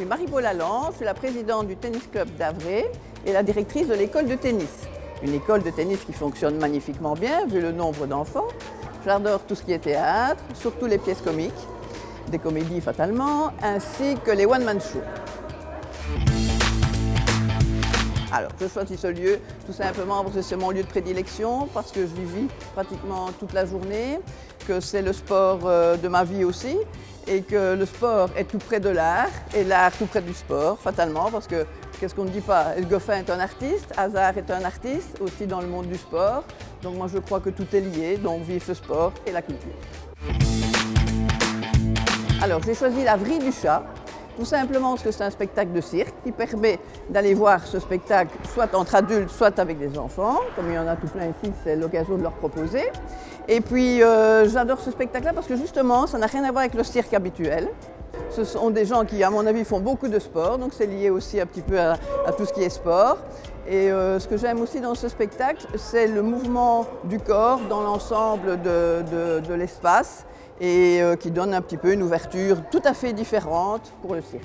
Marie-Paul Allan, je suis la présidente du tennis club d'Avray et la directrice de l'école de tennis. Une école de tennis qui fonctionne magnifiquement bien vu le nombre d'enfants. J'adore tout ce qui est théâtre, surtout les pièces comiques, des comédies fatalement, ainsi que les one-man shows. Alors, je choisis ce lieu tout simplement parce que c'est mon lieu de prédilection, parce que je vis pratiquement toute la journée, que c'est le sport euh, de ma vie aussi, et que le sport est tout près de l'art, et l'art tout près du sport, fatalement, parce que qu'est-ce qu'on ne dit pas? Goffin est un artiste, Hazard est un artiste, aussi dans le monde du sport. Donc moi je crois que tout est lié, donc vive le sport et la culture. Alors j'ai choisi la vrille du chat, tout simplement parce que c'est un spectacle de cirque qui permet d'aller voir ce spectacle soit entre adultes, soit avec des enfants. Comme il y en a tout plein ici, c'est l'occasion de leur proposer. Et puis euh, j'adore ce spectacle-là parce que justement, ça n'a rien à voir avec le cirque habituel. Ce sont des gens qui, à mon avis, font beaucoup de sport, donc c'est lié aussi un petit peu à, tout ce qui est sport. Et euh, ce que j'aime aussi dans ce spectacle, c'est le mouvement du corps dans l'ensemble de l'espace et euh, qui donne un petit peu une ouverture tout à fait différente pour le cirque.